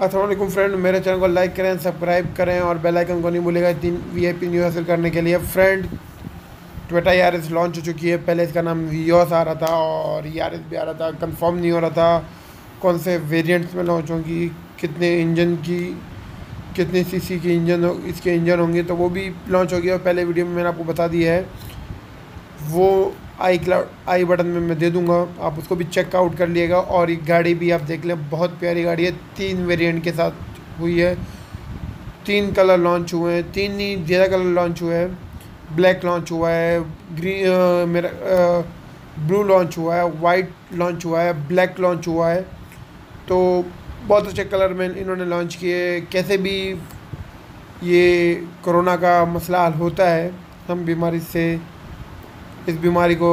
Aslam friend मेरे channel को like करें सब्सक्राइब करें और बेल आइकन को नहीं भूलेगा तीन आई पी न्यू हासिल करने के लिए। फ्रेंड ट्वेटा यार लॉन्च हो चुकी है। पहले इसका नाम वीओस आ रहा था और यार भी आ रहा था। कंफर्म नहीं हो रहा था कौन से वेरिएंट्स में लॉन्च होंगी, कितने इंजन की, कितने सीसी के इंजन इसके इंजन होंगे तो वो भी लॉन्च हो गया पहले वीडियो में मैंने आपको बता दिया है। वो आई क्लाउड आई बटन में मैं दे दूँगा, आप उसको भी चेकआउट कर लिएगा। और ये गाड़ी भी आप देख लें, बहुत प्यारी गाड़ी है। तीन वेरिएंट के साथ हुई है। तीन कलर लॉन्च हुए हैं। तीन ही ज़्यादा कलर लॉन्च हुए हैं। ब्लैक लॉन्च हुआ है ग्रीन मेरा ब्लू लॉन्च हुआ है वाइट लॉन्च हुआ है ब्लैक लॉन्च हुआ है। तो बहुत अच्छे कलर में इन्होंने लॉन्च किए कैसे भी ये कोरोना का मसला हल होता है, हम बीमारी से इस बीमारी को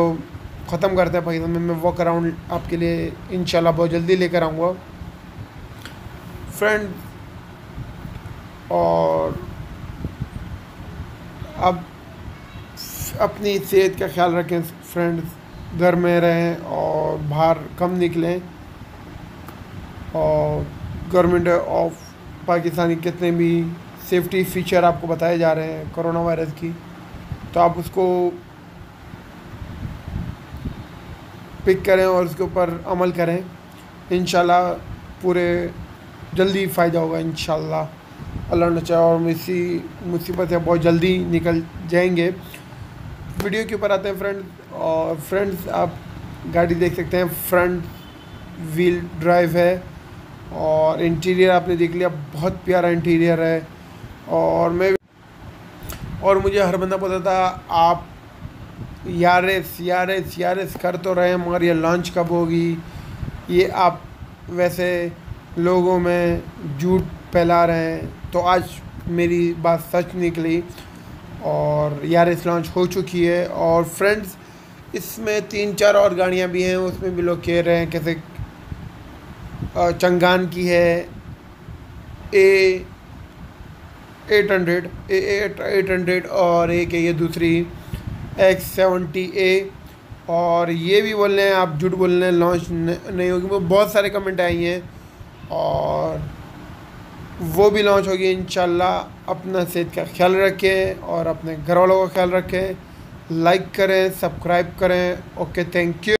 ख़त्म करते हैं पाकिस्तान में, मैं वॉक अराउंड आपके लिए इन बहुत जल्दी लेकर आऊँगा। फ्रेंड और अब अपनी सेहत का ख्याल रखें फ्रेंड्स घर में रहें और बाहर कम निकलें। और गवर्नमेंट ऑफ़ पाकिस्तान पाकिस्तानी कितने भी सेफ्टी फीचर आपको बताए जा रहे हैं कोरोना वायरस की तो आप उसको पिक करें और उसके ऊपर अमल करें इन पूरे जल्दी फ़ायदा होगा इन अल्लाह ने चाहे, और इसी मुसीबत से बहुत जल्दी निकल जाएँगे। वीडियो के ऊपर आते हैं फ्रेंड, और फ्रेंड्स, आप गाड़ी देख सकते हैं, फ्रंट व्हील ड्राइव है, और इंटीरियर आपने देख लिया, बहुत प्यारा इंटीरियर है। और मैं और मुझे हर बंदा पता था, आप यारेस यारेस यारेस कर तो रहे हैं, मगर ये लॉन्च कब होगी? ये आप वैसे लोगों में झूठ फैला रहे हैं तो आज मेरी बात सच निकली और यारेस लॉन्च हो चुकी है और फ्रेंड्स, इसमें तीन चार और गाड़ियाँ भी हैं, उसमें भी लोग कह रहे हैं, कैसे चंगान की है, A, eight hundred, A eight hundred और एक है ये दूसरी। एक्स सेवेंटी ए और ये भी बोल रहे हैं, आप झूठ बोल रहे हैं लॉन्च नहीं होगी। वो बहुत सारे कमेंट आई हैं और वो भी लॉन्च होगी इन अपना सेहत का ख्याल रखें और अपने घर वालों का ख्याल रखें। लाइक करें सब्सक्राइब करें। Okay thank you